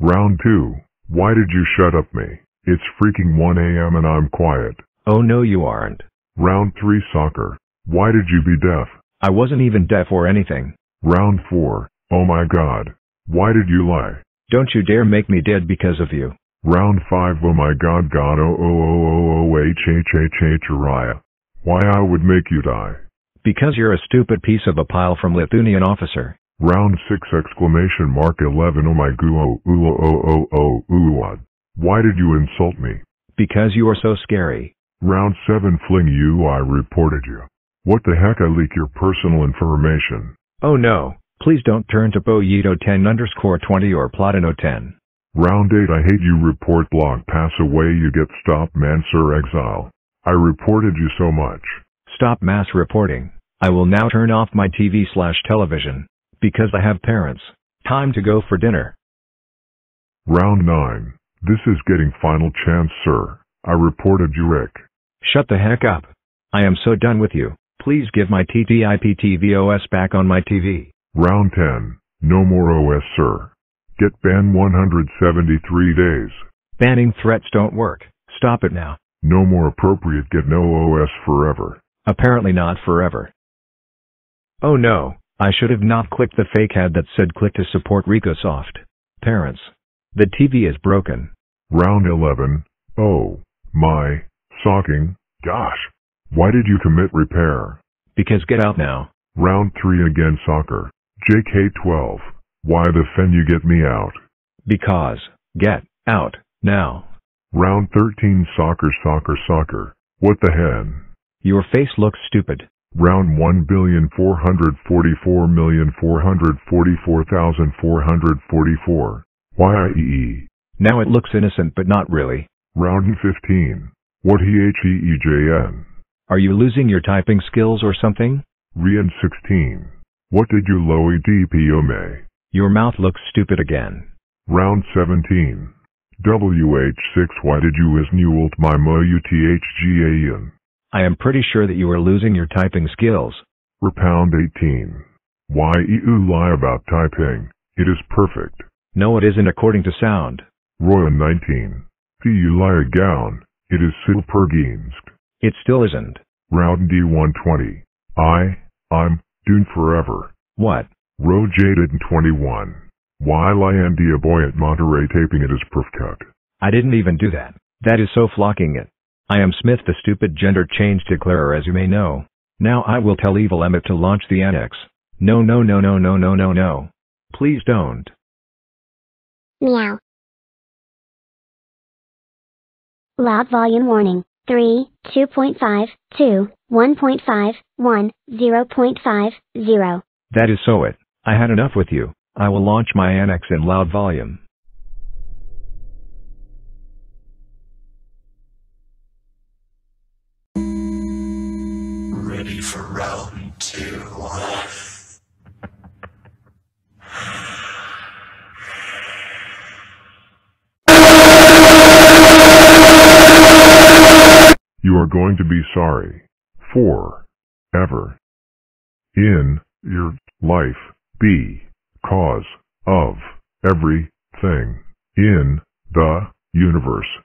Round 2. Why did you shut up me? It's freaking 1 a.m. and I'm quiet. Oh no you aren't. Round 3 Soccer. Why did you be deaf? I wasn't even deaf or anything. Round 4. Oh my god. Why did you lie? Don't you dare make me dead because of you. Round 5 Oh my god god oh oh oh oh oh h h h h Uriah. Why I would make you die. Because you're a stupid piece of a pile from Lithuanian officer. Round 6 exclamation mark 11 Oh my goo oh ooh oh oh oh oh ooh? Why did you insult me? Because you are so scary. Round 7 fling you I reported you. What the heck I leak your personal information. Oh no, please don't turn to Boyito 10 underscore 20 or Platino 10. Round 8 I hate you report blog pass away you get stop man sir exile. I reported you so much. Stop mass reporting. I will now turn off my TV slash television. Because I have parents. Time to go for dinner. Round 9. This is getting final chance sir. I reported you Rick. Shut the heck up. I am so done with you. Please give my TTIP TVOS back on my TV. Round 10. No more OS sir. Get banned 173 days. Banning threats don't work. Stop it now. No more appropriate get no OS forever. Apparently not forever. Oh no, I should have not clicked the fake ad that said click to support RicoSoft. Parents. The TV is broken. Round 11. Oh. My. Socking. Gosh. Why did you commit repair? Because get out now. Round 3 again soccer. JK12. Why the fen you get me out? Because. Get. Out. Now. Round 13 soccer soccer soccer. What the hen? Your face looks stupid. Round 1,444,444,444. YIEE. Now it looks innocent but not really. Round 15. What HEEJN? Are you losing your typing skills or something? Rian 16. What did you lowy DPOME? Your mouth looks stupid again. Round 17. WH6 Why did you is newelt my mo UTHGAN? I am pretty sure that you are losing your typing skills. Repound 18. Why you lie about typing? It is perfect. No it isn't according to sound. Royal 19. P you lie a gown. It is Silperginsk. It still isn't. Round D120. I, I'm, doomed forever. What? Row jaded in 21. Why lie Andia boy at Monterey taping it as perf cut? I didn't even do that. That is so flocking it. I am Smith the stupid gender change declarer as you may know. Now I will tell Evil Emmet to launch the annex. No no no no no no no no. Please don't. Meow. Loud volume warning. 3, 2.5, 2, 1.5, 1, 0.5, 0. That is so it. I had enough with you. I will launch my annex in loud volume. Ready for round two. You are going to be sorry. For. Ever. In. Your. Life. Be. Cause. Of. Everything. In. The. Universe.